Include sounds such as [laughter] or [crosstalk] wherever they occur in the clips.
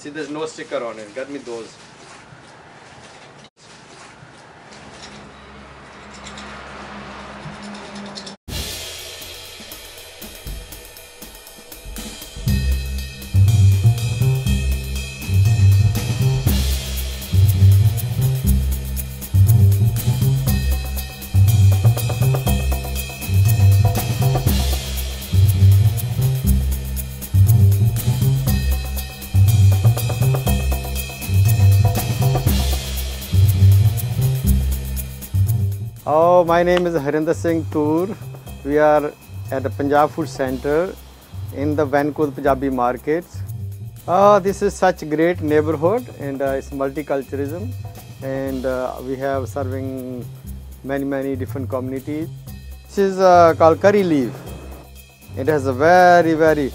See, there's no sticker on it. Get me those. Oh, my name is Harinder Singh Toor. We are at the Punjab Food Center in the Vancouver Punjabi market. Oh, this is such a great neighborhood and uh, it's multiculturalism and uh, we have serving many many different communities. This is uh, called curry leaf. It has a very very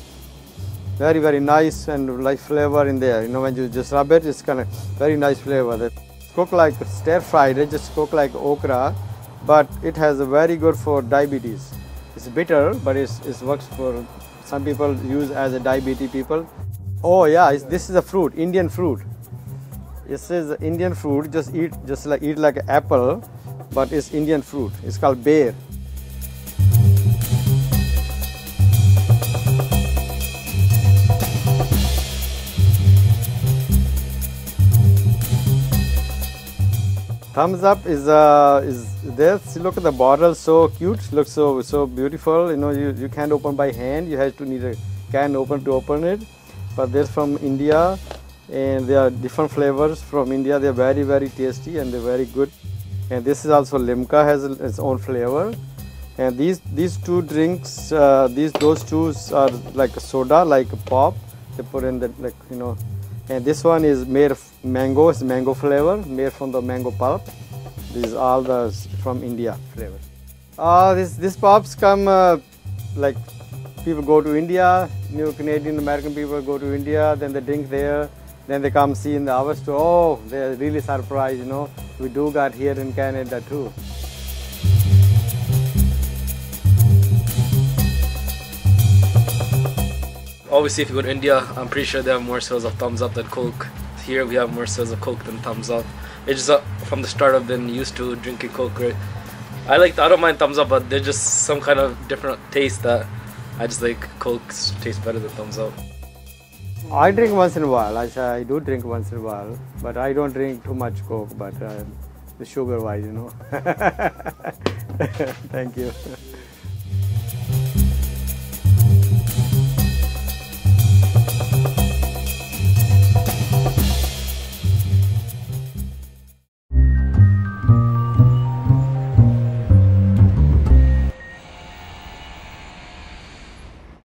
very very nice and light flavor in there. You know when you just rub it, it's kind of very nice flavor. That cook like stir fried. It just cook like okra but it has a very good for diabetes. It's bitter, but it's, it works for some people use as a diabetes people. Oh yeah, this is a fruit, Indian fruit. This is Indian fruit. Just eat, just like eat like apple, but it's Indian fruit. It's called ber. Thums Up is uh, is. See, look at the bottle, so cute. Looks so so beautiful. You know, you, you can't open by hand. You have to need a can open to open it. But they're from India, and they are different flavors from India. They're very very tasty and they're very good. And this is also Limca has its own flavor. And these these two drinks, uh, these those two are like a soda, like a pop. They put in the like you know and this one is made of mango it's mango flavor made from the mango pulp. This is all the from india flavor. Uh, this this pops come uh, like people go to india new canadian american people go to india then they drink there then they come see in the our store oh they're really surprised you know. We do got here in canada too obviously if you go to India, I'm pretty sure they have more sales of Thums Up than Coke. Here we have more sales of Coke than Thums Up. It's just uh, from the start I've been used to drinking Coke. Right? I like I don't mind Thums Up, but they're just some kind of different taste that I just like Coke tastes better than thumbs up. I drink once in a while. I, say I do drink once in a while, but I don't drink too much Coke. But uh, the sugar wise, you know. [laughs] Thank you.